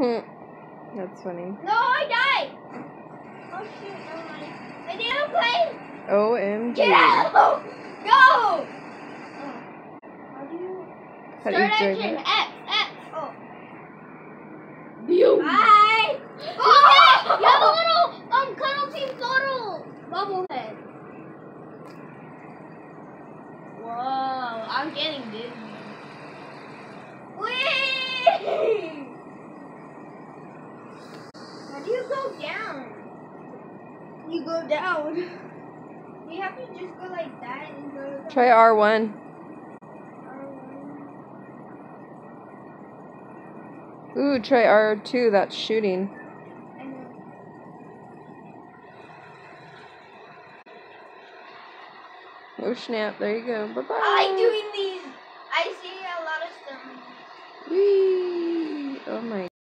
Hmm. That's funny. No, I died. Oh shoot, never mind. I didn't play. OMG. Get out! Go! Oh. How do you? How do you Start drive engine. it? X, X. Oh. Pew. Hi. Oh! You have a little um Cuddle Team photo bubble head. Whoa, I'm getting dizzy. Whee! How do you go down? You go down. You have to just go like that and go. Try R1. Ooh, try R2. That's shooting. Oh snap! There you go. Bye bye. I like doing these. I see a lot of stuff. Whee! My